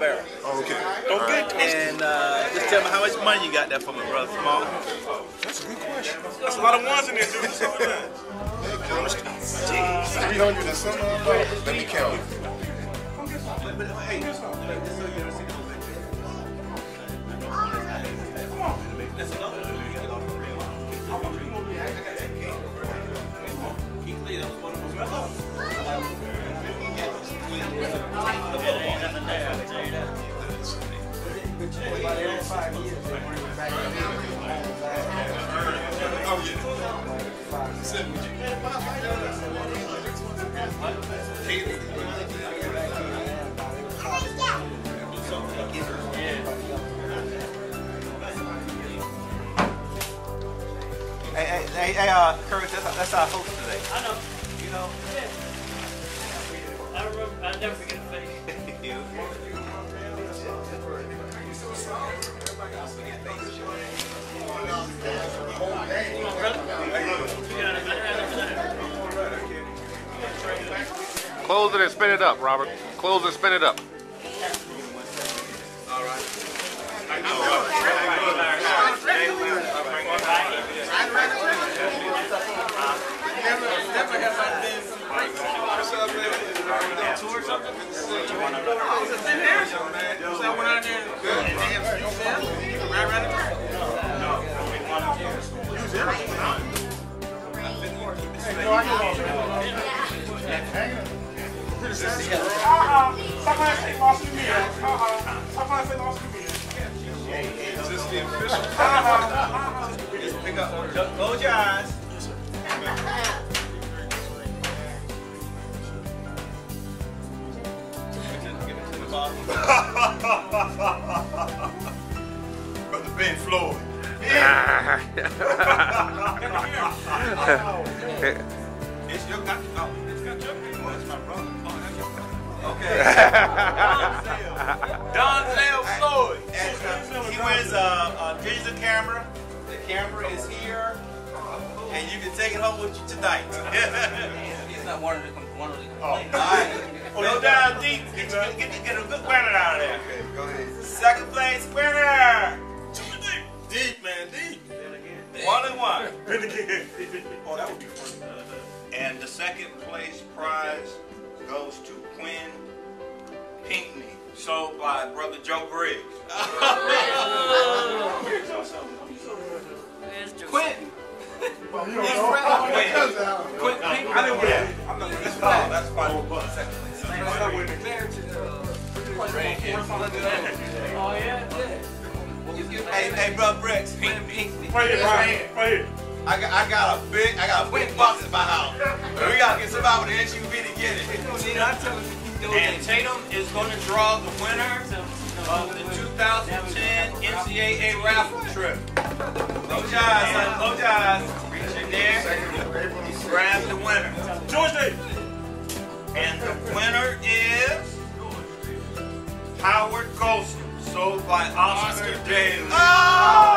barrel. Oh, okay. Okay. Right. And uh, just tell me how much money you got there for me, brother Small. That's a good question. That's a lot of ones in there, dude. Three hundred and something. Uh, Let me count. Hey. Hey, hey, hey uh, Curtis, that's, that's our host today. I know. You know. Yeah. I remember. I'll never forget a face. Close it and spin it up, Robert. Close and spin it up. Somebody say lost to me. Uh-huh. Somebody say lost to me. Is this the official? Pick up. Close your eyes. Give it to the bottom. Brother Ben Floyd. It's your got oh, it's got your name. Oh, that's my brother. Oh, that's your brother. Okay. Don Zale Floyd. And, uh, he wears a, a digital camera. The camera is here, and you can take it home with you tonight. He's not one of the one of the. Oh. All right. Go down deep. Get, get, get, get a good winner out of there. Okay, go ahead. Second place winner. Deep, man, deep. One and one. Then again. Oh, that would be funny. Goes to Quinn Pinkney, sold by Brother Joe Briggs. Quentin. You His don't know? brother Quinn. Quinn I didn't win. I'm not That's fine. That's fine. Second place. I'm not. Oh yeah. Hey, hey, Brother Briggs. Quinn Pinkney. Right here, right here, right here. I got, I got a big, I got a big box in my house. We gotta get somebody with an SUV to get it. See, I tell him to keep doing And Tatum is going to draw the winner of the 2010 NCAA raffle trip. Close your eyes, son. Close your eyes. Reach in there. Grab the winner. George Day. And the winner is Howard Golson, sold by Oscar Daly. Wait, oh!